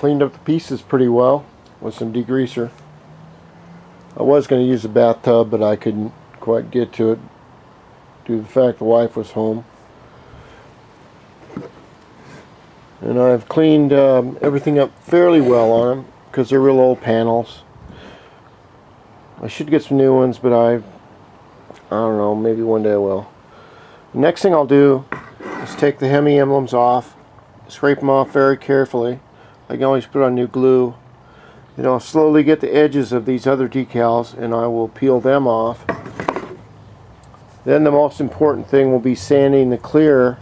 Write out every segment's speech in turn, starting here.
cleaned up the pieces pretty well with some degreaser. I was going to use a bathtub, but I couldn't quite get to it due to the fact the wife was home. And I've cleaned um, everything up fairly well on them because they're real old panels. I should get some new ones, but I've, I don't know, maybe one day I will. Next thing I'll do is take the Hemi emblems off, scrape them off very carefully. I can always put on new glue. and I'll slowly get the edges of these other decals and I will peel them off. Then the most important thing will be sanding the clear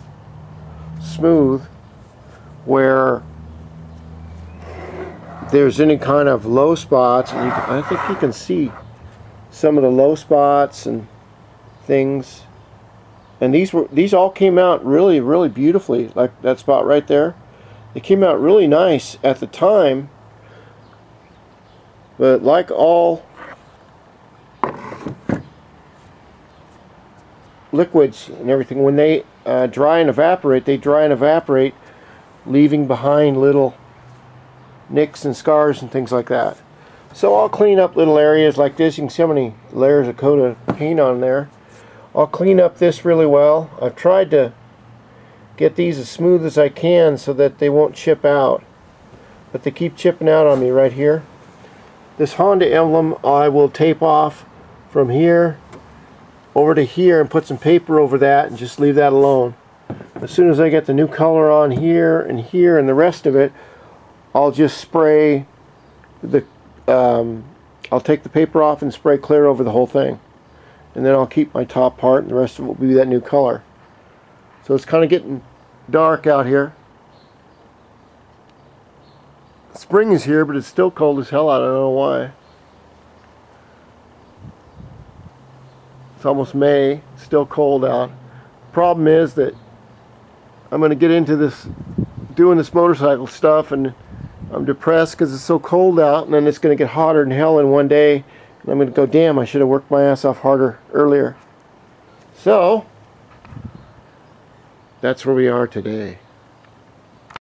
smooth where there's any kind of low spots. And can, I think you can see some of the low spots and things. And these were these all came out really really beautifully. Like that spot right there, it came out really nice at the time. But like all liquids and everything, when they uh, dry and evaporate, they dry and evaporate, leaving behind little nicks and scars and things like that. So I'll clean up little areas like this. You can see how many layers of coat of paint on there. I'll clean up this really well. I've tried to get these as smooth as I can so that they won't chip out. But they keep chipping out on me right here. This Honda emblem I will tape off from here over to here and put some paper over that and just leave that alone. As soon as I get the new color on here and here and the rest of it, I'll just spray the, um, I'll take the paper off and spray clear over the whole thing. And then I'll keep my top part and the rest of it will be that new color. So it's kind of getting dark out here. Spring is here, but it's still cold as hell out. I don't know why. It's almost May. Still cold out. Problem is that I'm going to get into this doing this motorcycle stuff and I'm depressed because it's so cold out and then it's going to get hotter than hell in one day and I'm going to go damn I should have worked my ass off harder earlier so that's where we are today